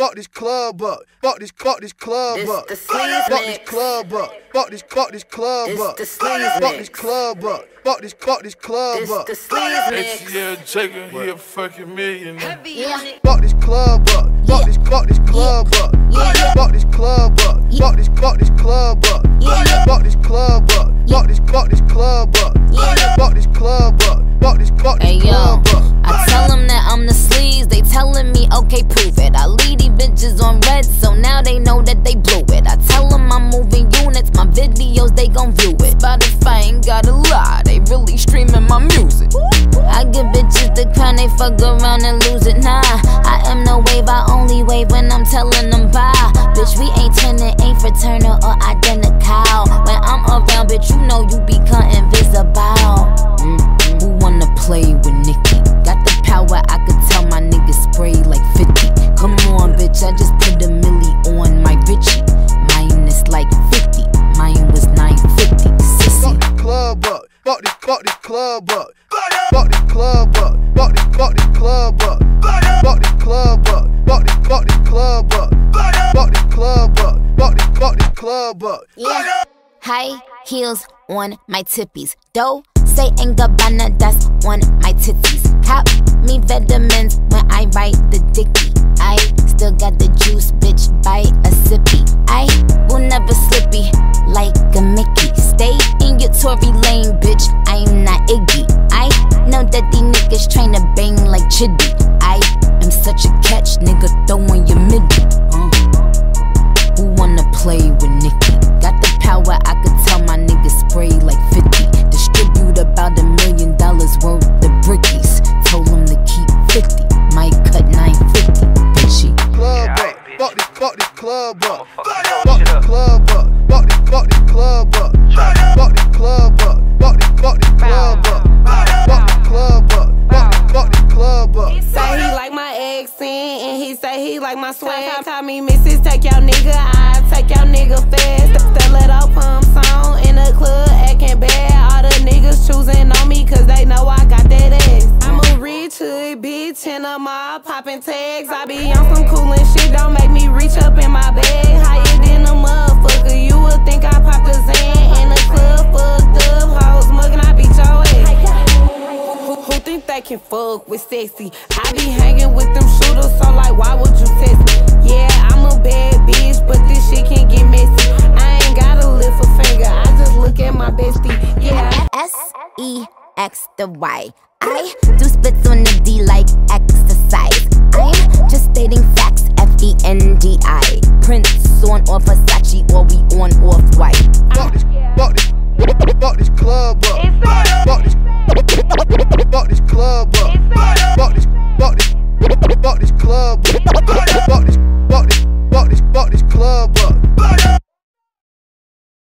fuck this club up. Fuck this, fuck this club This up. Fuck this club up. Fuck this, fuck this club up. Fuck this club up. Fuck this, fuck this club up. the Sleezemix. ATL Jacob, he a fucking millionaire. Fuck this club up. Fuck this, fuck this club up. Fuck this club up. Fuck this, fuck this club up. Fuck this club up. Fuck this, fuck this club up. Fuck this club up. Fuck this, now they know that they blew it. I tell them I'm moving units, my videos, they gon' view it. Spotify ain't gotta lie, they really streaming my music. I give bitches the crown, they fuck around and lose it. Nah, I am no wave, I only wave when club up. Fuck this club up. Fuck this, fuck this club up. Fuck this club up. Fuck this, fuck this club up. Fuck this club up. Fuck this, fuck this club up. Yeah. High heels on my tippies. Dough, say and Gabbana, that's on my titties. Cop me vitamins when I write the dicky. I still got the juice, bitch, by a sippy. I will never that these niggas train to bang like Chiddy. I am such a catch, nigga. Throw on your midi. Uh. Like my swag. Tell me, missus, take your nigga, I take your nigga fast. Still let out pump song in the club, acting bad. All the niggas choosing on me cause they know I got that ass. I'm a rich hood bitch in a mob, popping tags. I be on some cool can fuck with Sexyy? I be hanging with them shooters, so like, why would you test me? Yeah, I'm a bad bitch, but this shit can get messy. I ain't gotta lift a finger, I just look at my bestie. Yeah. S E X the Y. I do splits on the D like exercise. I'm just stating facts. F E N D I. Prince on or Versace club